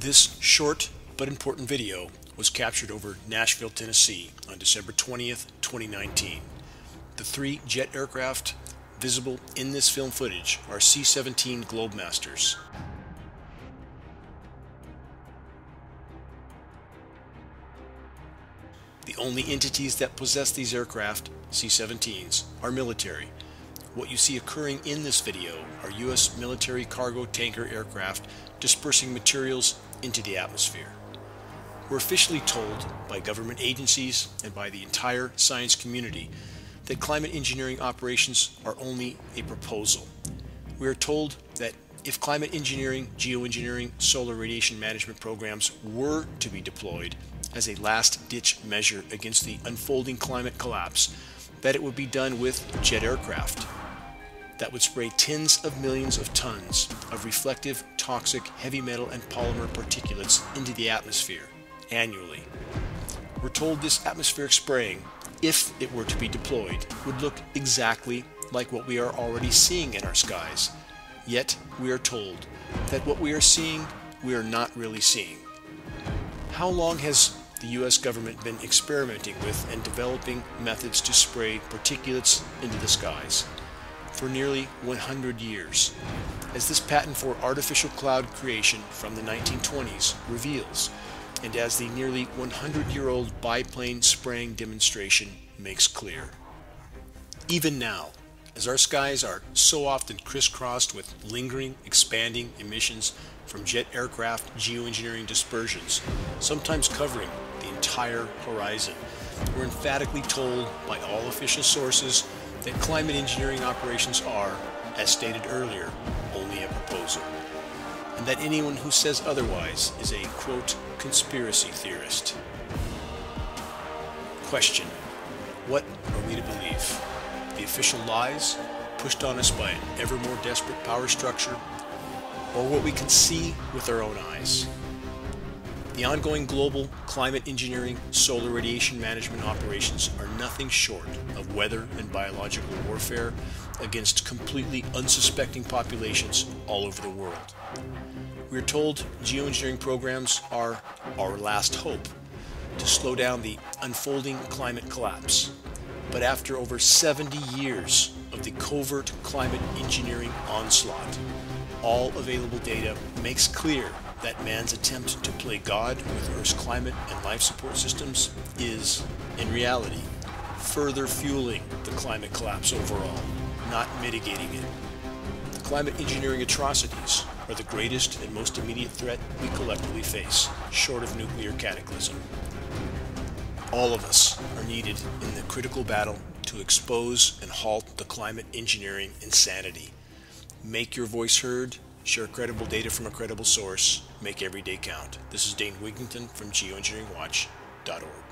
This short but important video was captured over Nashville, Tennessee on December 20th, 2019. The three jet aircraft visible in this film footage are C-17 Globemasters. The only entities that possess these aircraft, C-17s, are military. What you see occurring in this video are U.S. military cargo tanker aircraft dispersing materials into the atmosphere. We're officially told by government agencies and by the entire science community that climate engineering operations are only a proposal. We are told that if climate engineering, geoengineering, solar radiation management programs were to be deployed as a last ditch measure against the unfolding climate collapse, that it would be done with jet aircraft that would spray tens of millions of tons of reflective, toxic, heavy metal, and polymer particulates into the atmosphere annually. We're told this atmospheric spraying, if it were to be deployed, would look exactly like what we are already seeing in our skies. Yet we are told that what we are seeing, we are not really seeing. How long has the US government been experimenting with and developing methods to spray particulates into the skies? For nearly 100 years. As this patent for artificial cloud creation from the 1920s reveals, and as the nearly 100 year old biplane spraying demonstration makes clear. Even now, as our skies are so often crisscrossed with lingering, expanding emissions from jet aircraft geoengineering dispersions, sometimes covering the entire horizon, we're emphatically told by all official sources that climate engineering operations are, as stated earlier, only a proposal and that anyone who says otherwise is a, quote, conspiracy theorist. Question. What are we to believe? The official lies pushed on us by an ever more desperate power structure, or what we can see with our own eyes? The ongoing global climate engineering solar radiation management operations are nothing short of weather and biological warfare against completely unsuspecting populations all over the world. We're told geoengineering programs are our last hope to slow down the unfolding climate collapse. But after over 70 years of the covert climate engineering onslaught, all available data makes clear that man's attempt to play God with Earth's climate and life support systems is, in reality, further fueling the climate collapse overall, not mitigating it. The climate engineering atrocities are the greatest and most immediate threat we collectively face, short of nuclear cataclysm. All of us are needed in the critical battle to expose and halt the climate engineering insanity. Make your voice heard Share credible data from a credible source. Make every day count. This is Dane Wigington from geoengineeringwatch.org.